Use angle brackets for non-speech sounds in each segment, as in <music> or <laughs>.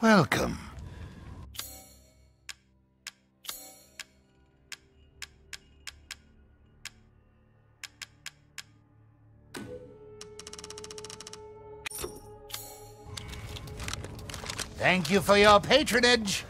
Welcome. Thank you for your patronage.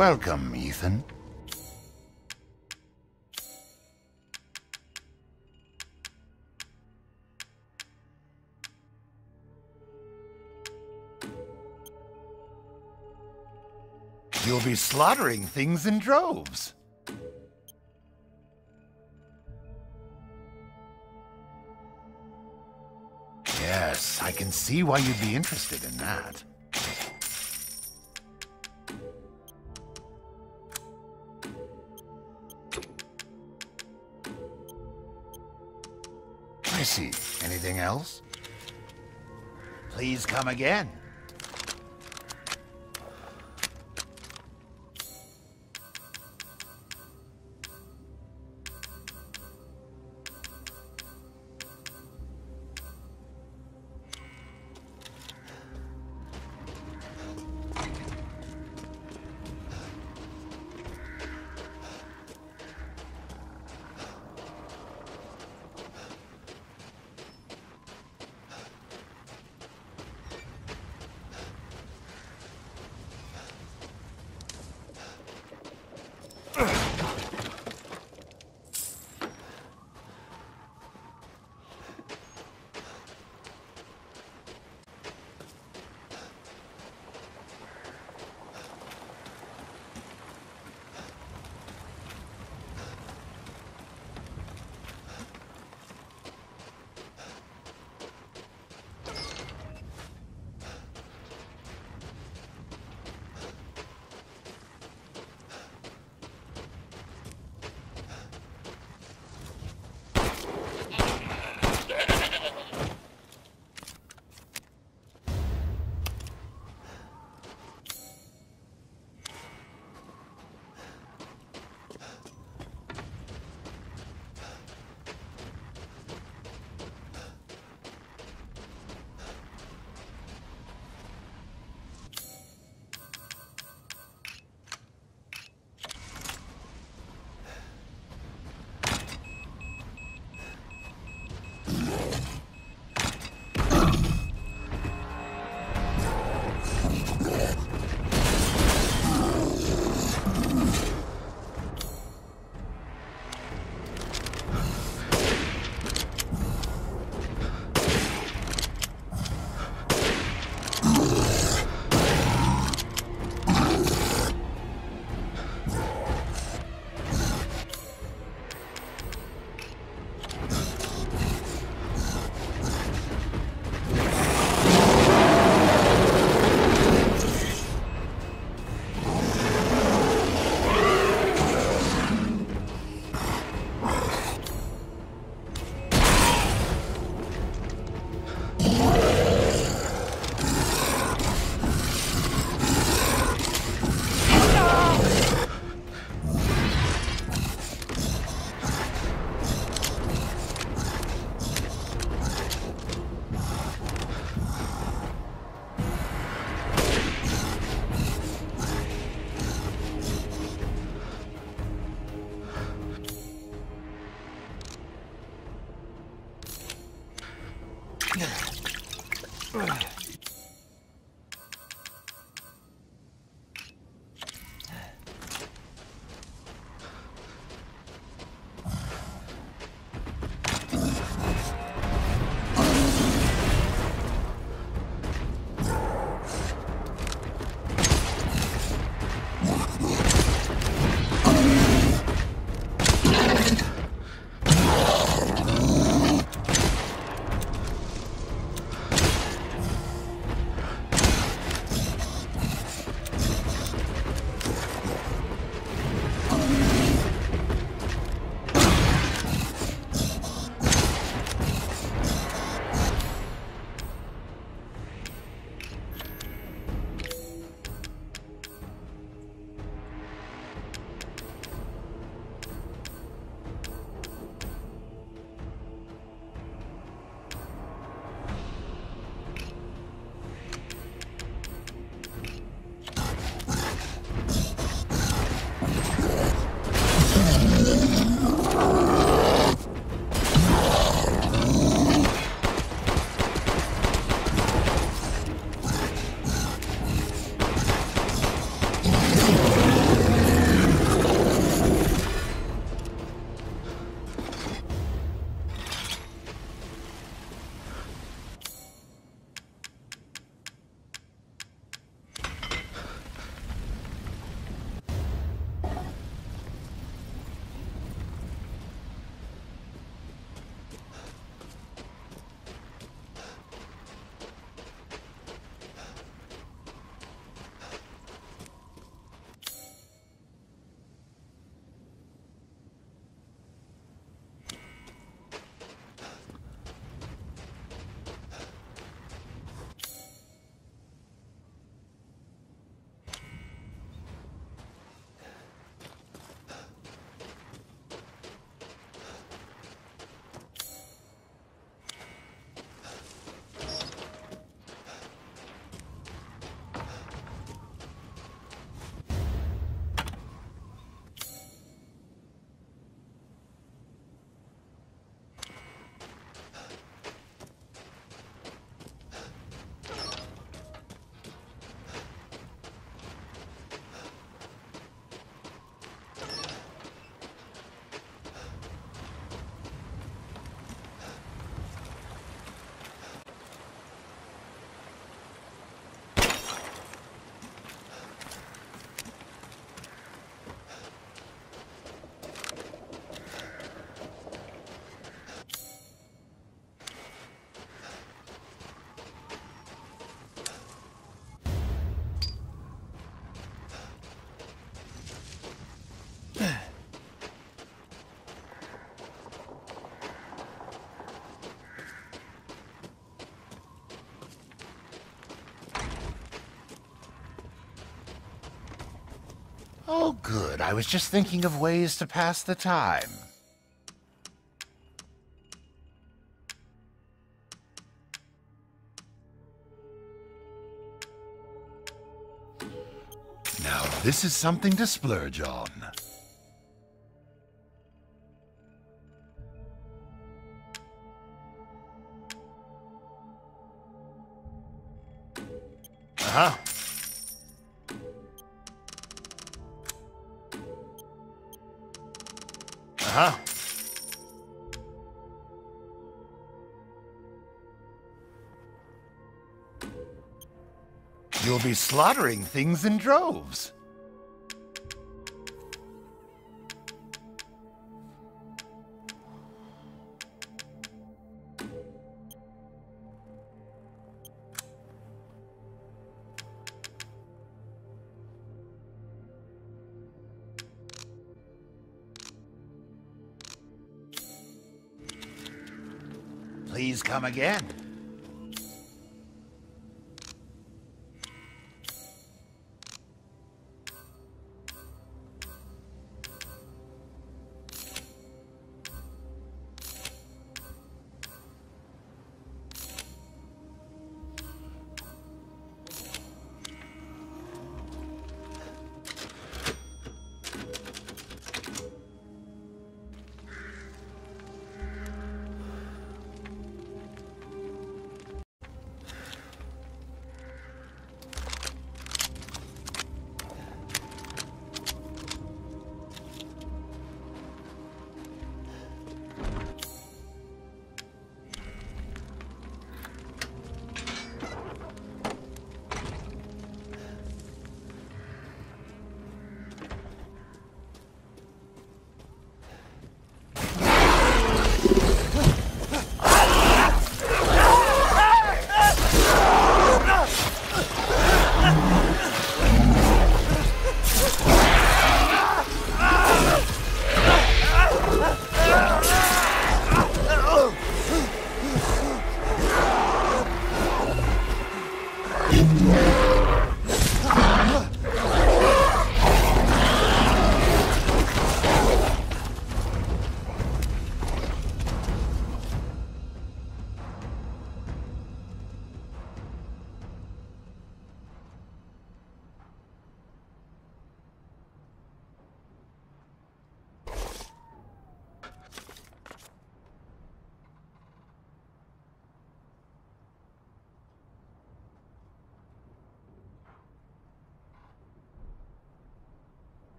Welcome, Ethan. You'll be slaughtering things in droves. Yes, I can see why you'd be interested in that. Please come again. Oh, good. I was just thinking of ways to pass the time. Now, this is something to splurge on. You'll be slaughtering things in droves. Please come again.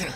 Ugh.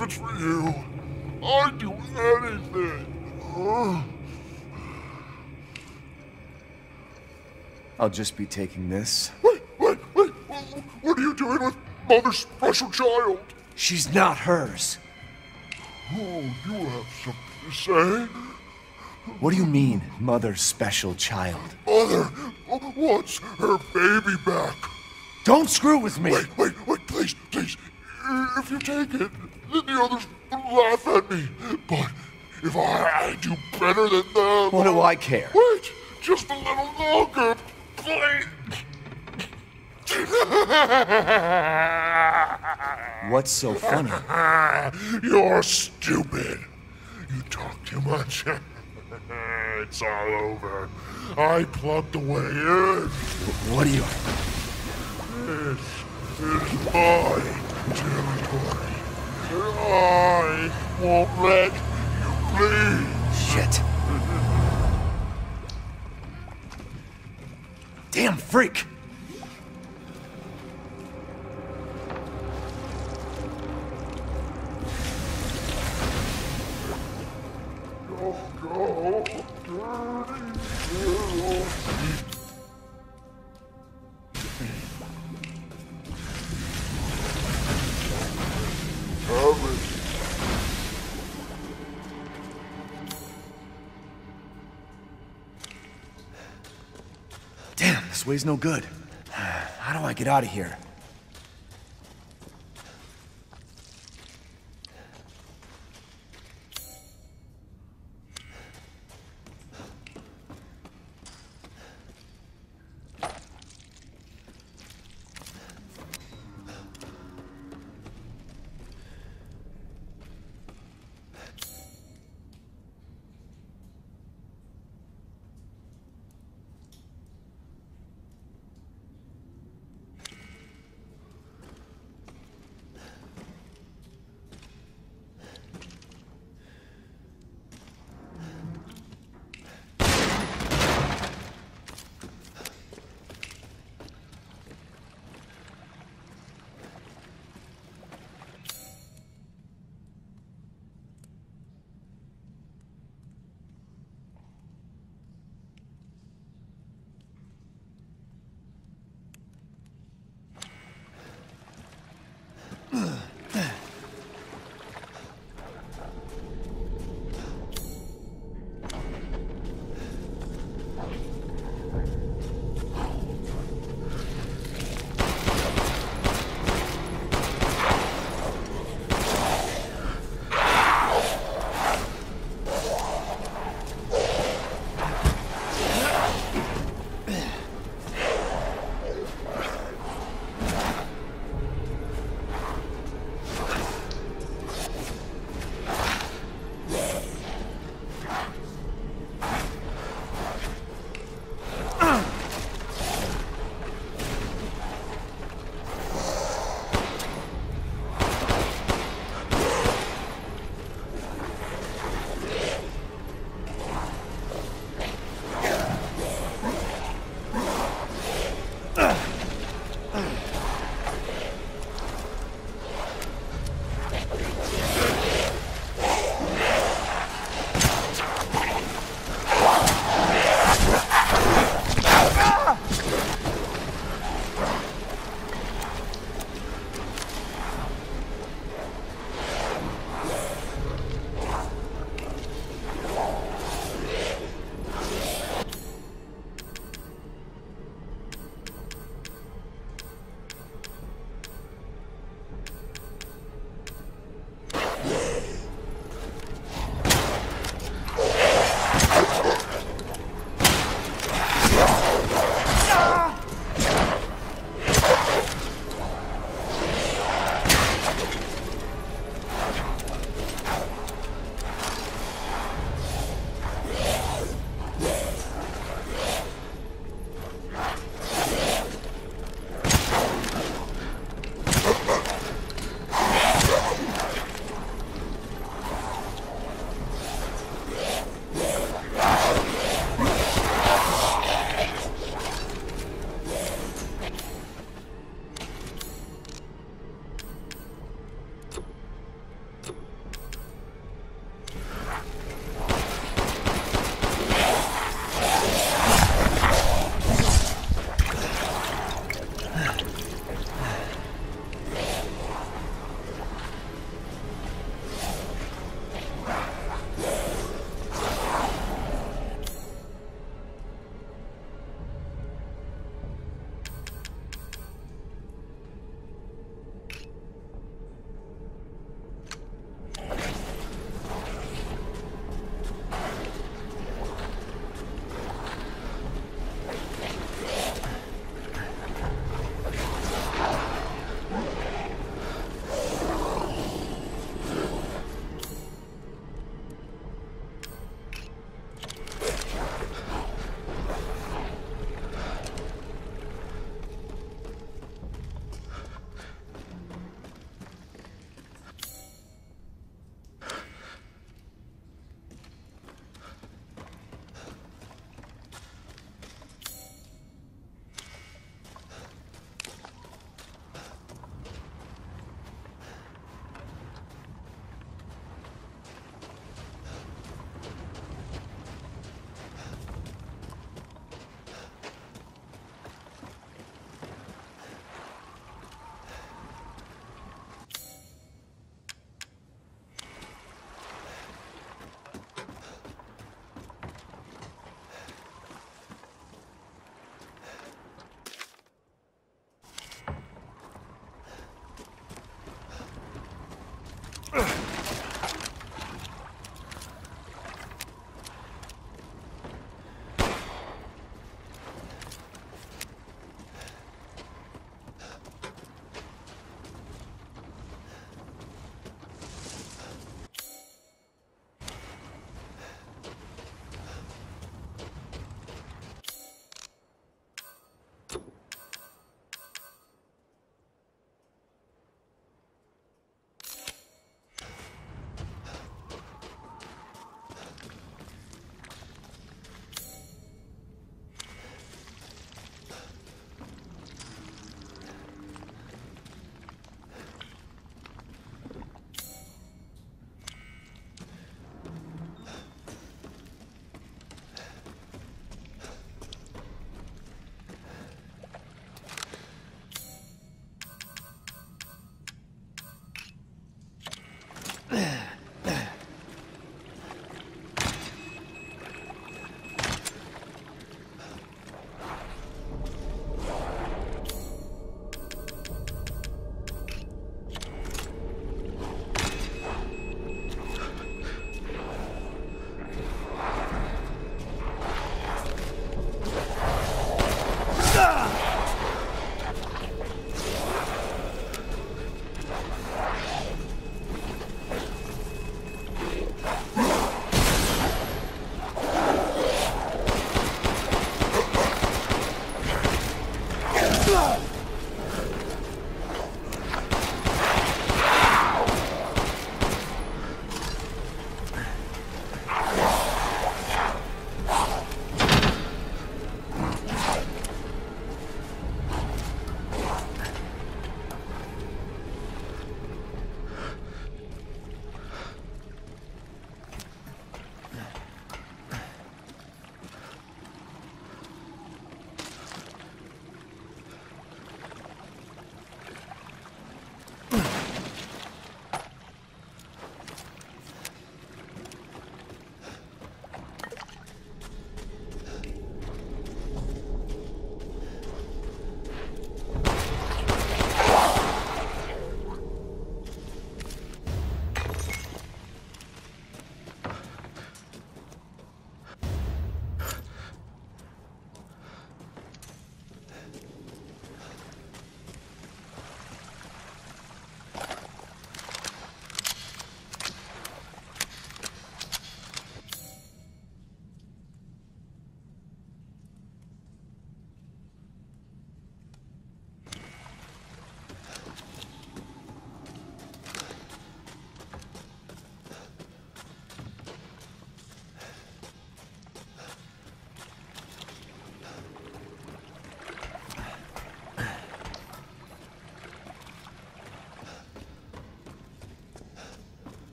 If it's for you. I'd do anything. I'll just be taking this. Wait, wait, wait. What are you doing with Mother's special child? She's not hers. Oh, you have something to say? What do you mean, mother's special child? Mother wants her baby back. Don't screw with me! Wait, wait, wait, please, please. If you take it, then the others laugh at me. But if I do better than them... What do I care? Wait, just a little longer, please. What's so funny? <laughs> You're stupid. You talk too much. <laughs> it's all over. I plugged the way in. What do you... This is my territory. I won't let you leave. Shit. Damn freak! This way's no good. <sighs> How do I get out of here? Ugh.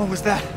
What was that?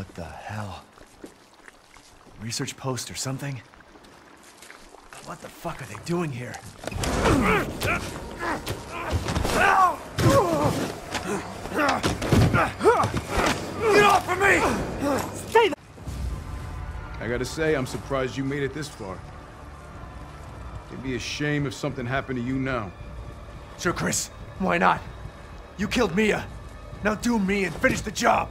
What the hell? Research post or something? What the fuck are they doing here? Get off of me! Stay I gotta say, I'm surprised you made it this far. It'd be a shame if something happened to you now. Sure, Chris. Why not? You killed Mia. Now do me and finish the job.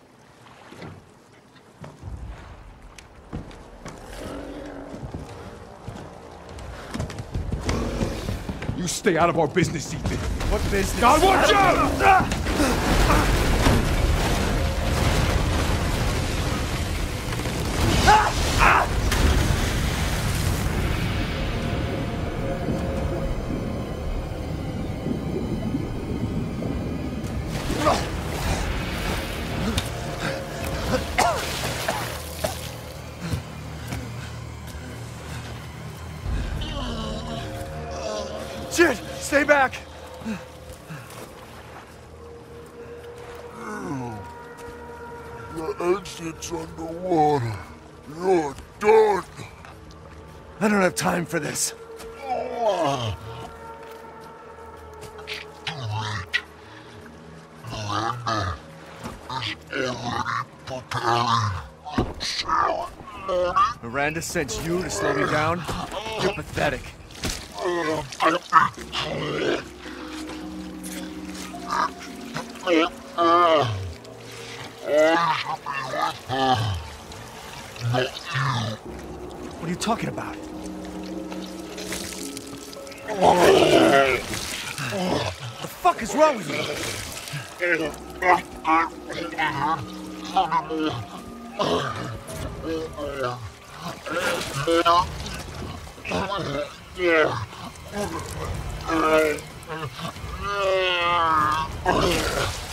Stay out of our business, Ethan. What business? God, watch out! Ah! For this. Miranda sent you to slow me down? You're pathetic. What are you talking about? The fuck is wrong with you? <laughs>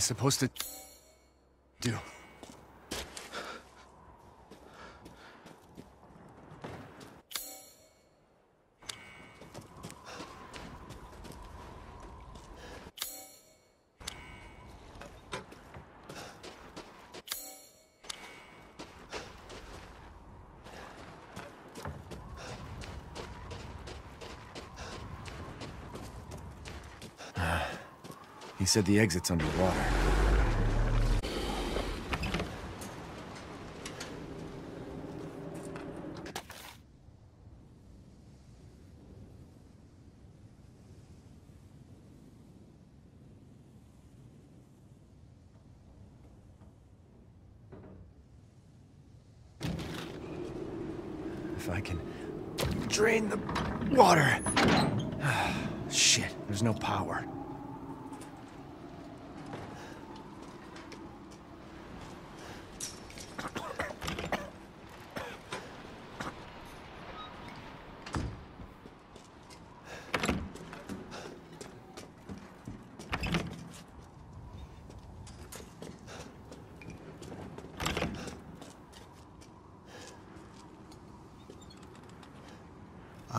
I supposed to do? Said the exit's underwater. If I can drain the water. Shit, there's no power.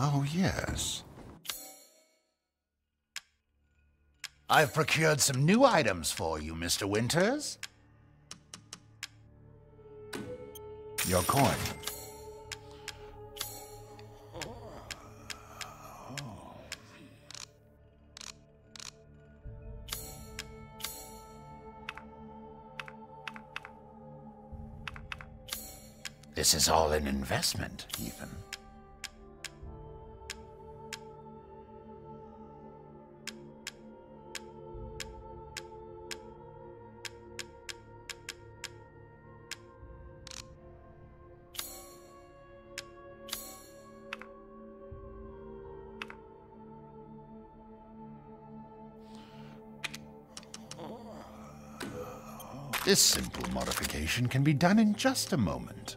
Oh, yes. I've procured some new items for you, Mr. Winters. Your coin. This is all an investment, Ethan. This simple modification can be done in just a moment.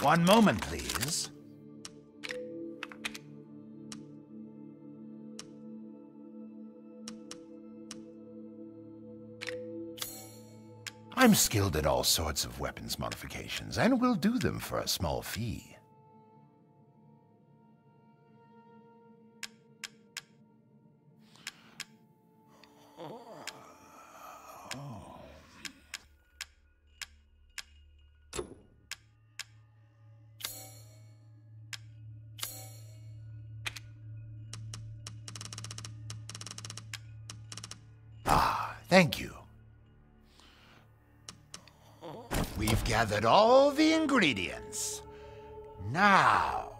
One moment, please. I'm skilled at all sorts of weapons modifications, and will do them for a small fee. We've gathered all the ingredients. Now.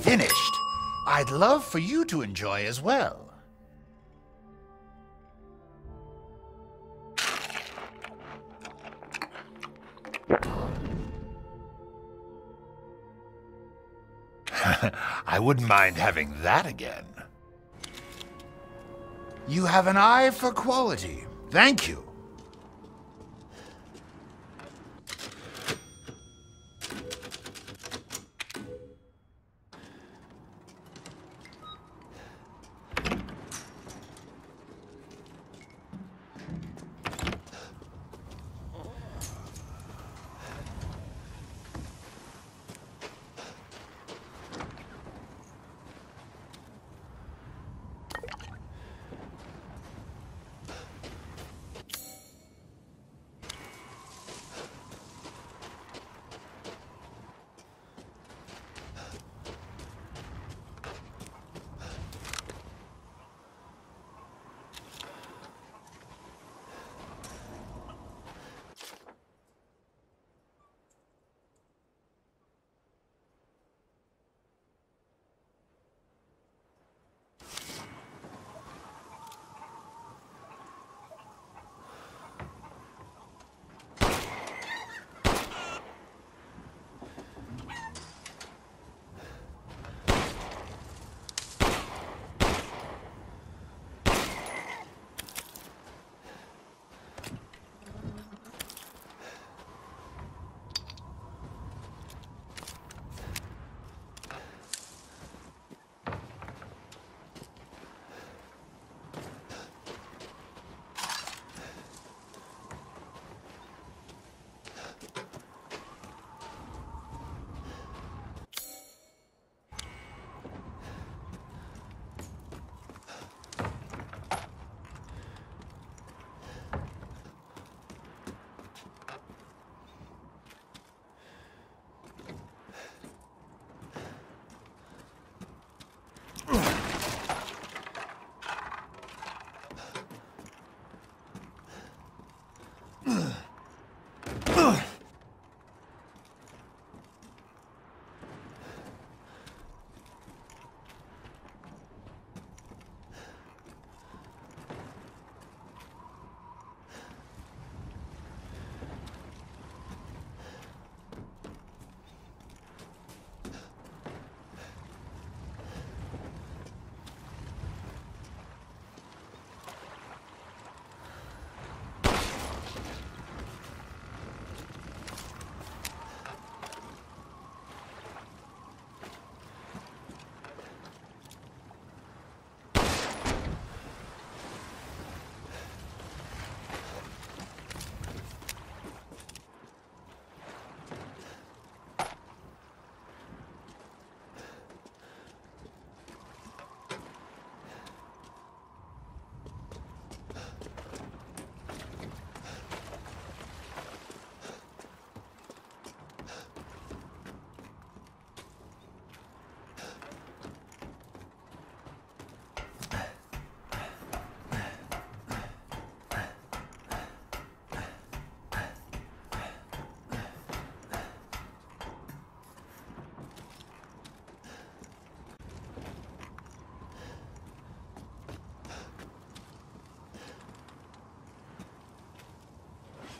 Finished. I'd love for you to enjoy as well. Wouldn't mind having that again. You have an eye for quality. Thank you.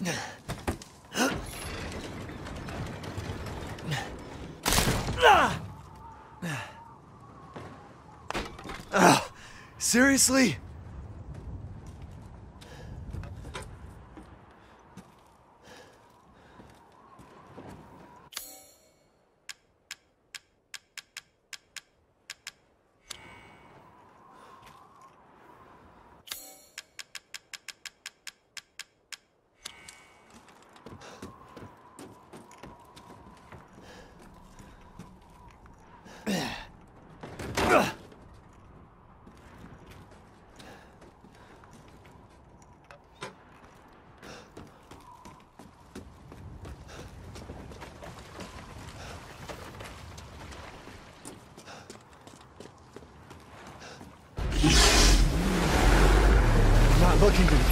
Ah! Ah! Ah! Seriously?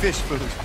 Fish food.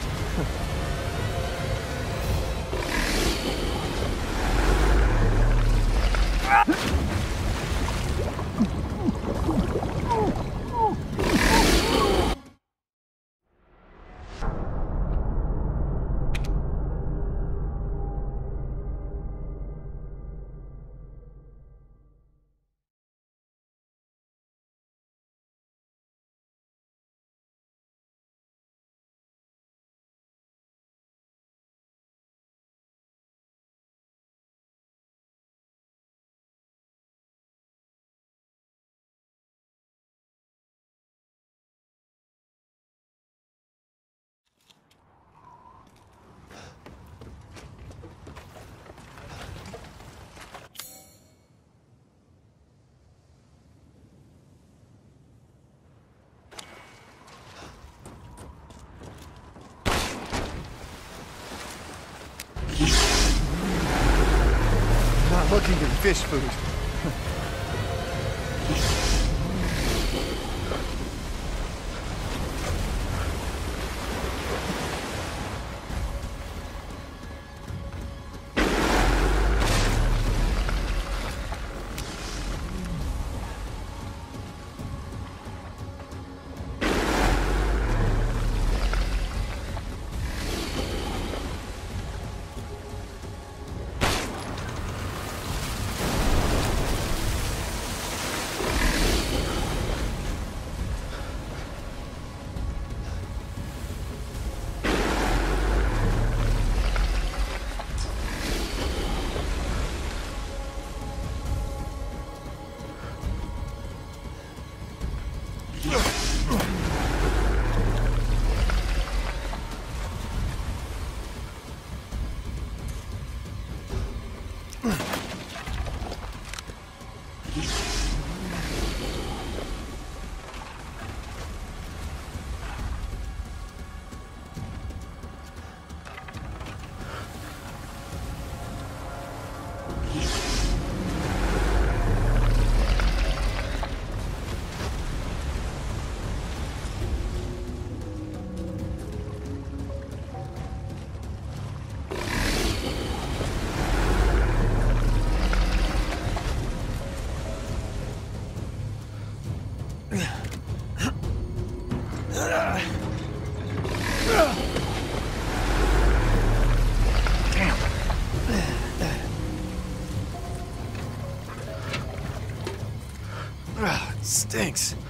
Fish food. Ah,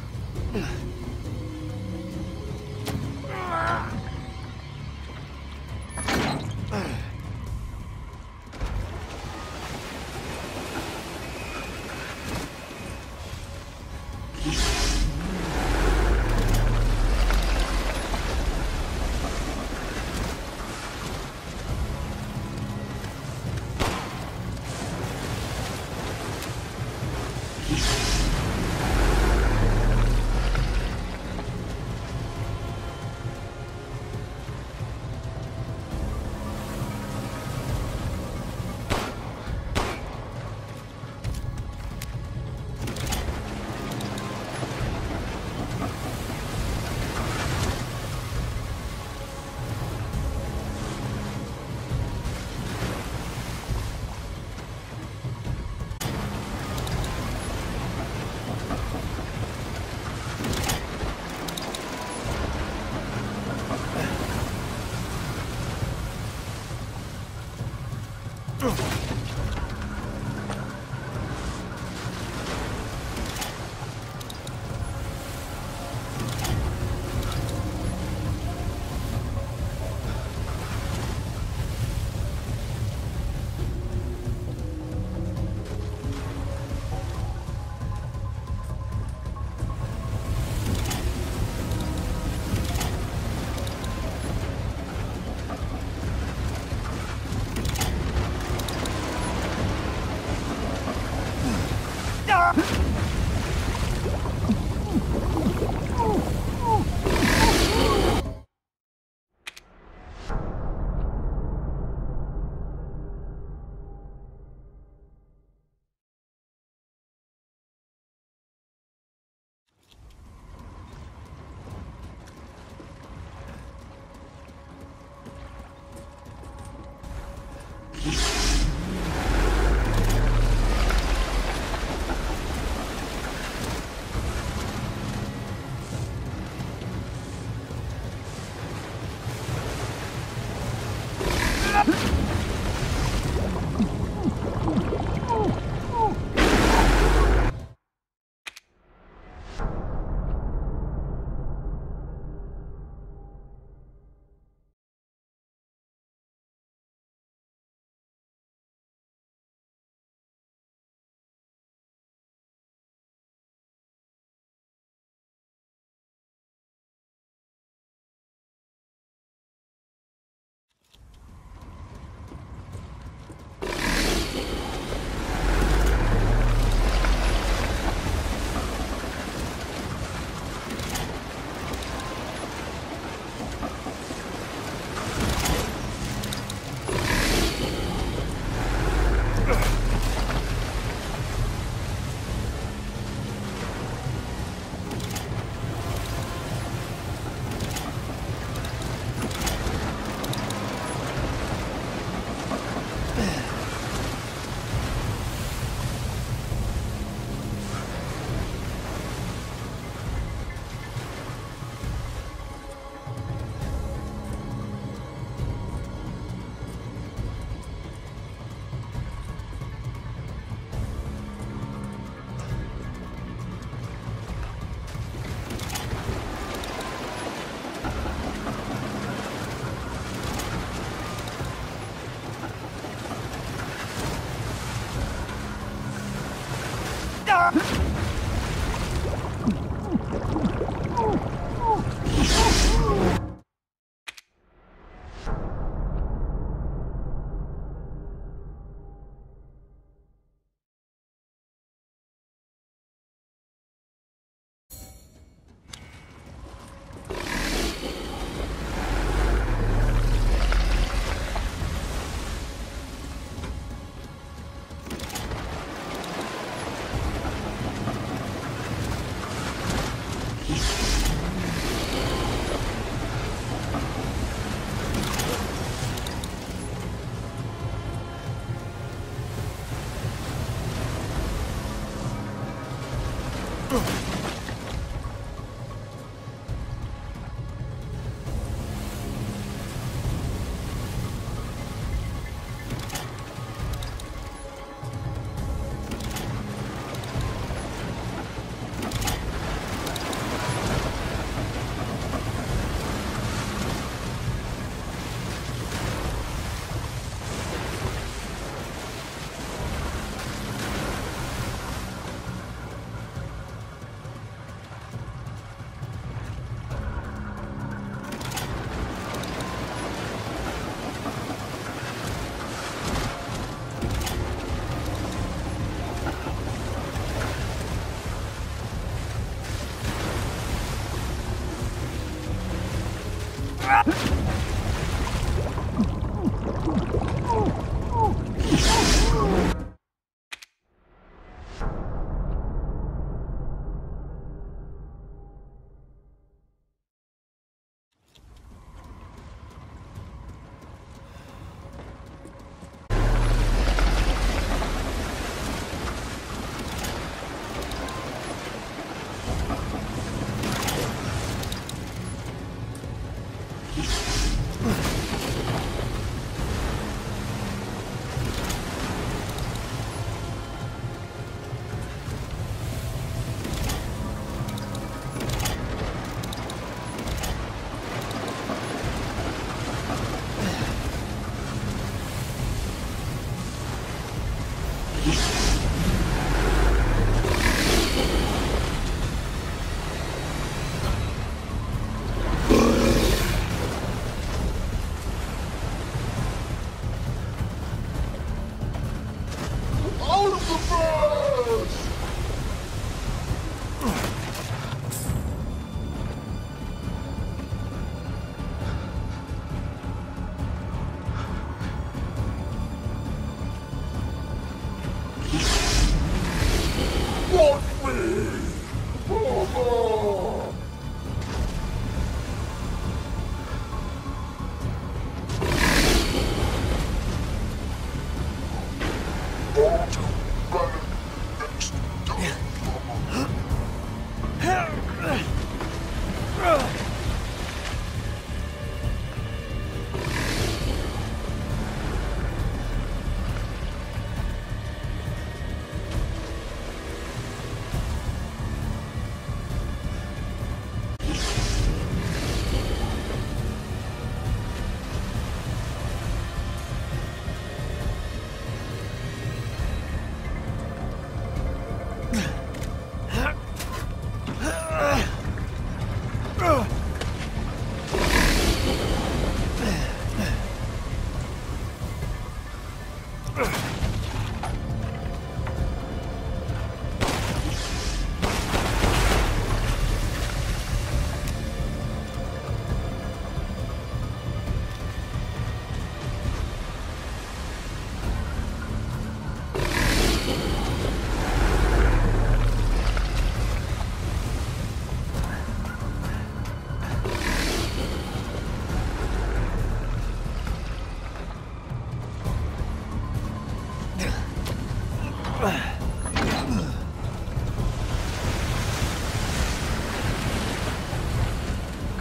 Watch me!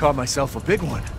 Caught myself a big one.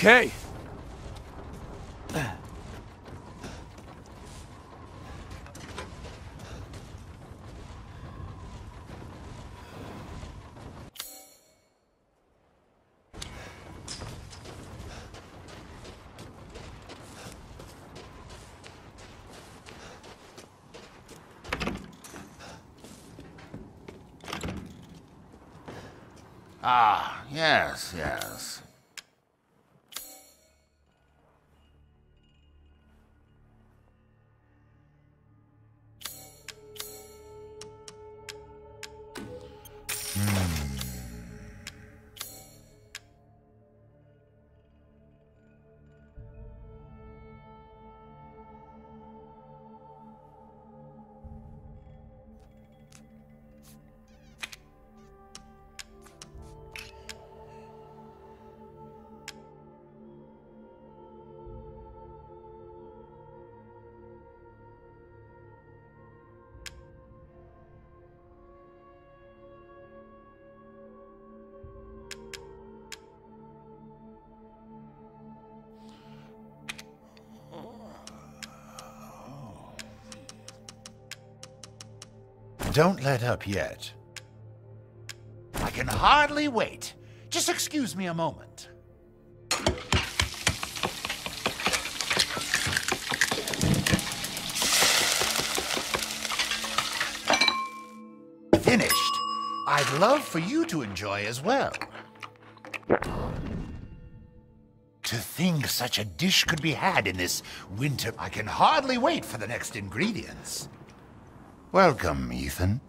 Okay. Don't let up yet. I can hardly wait. Just excuse me a moment. Finished. I'd love for you to enjoy as well. To think such a dish could be had in this winter, I can hardly wait for the next ingredients. Welcome, Ethan.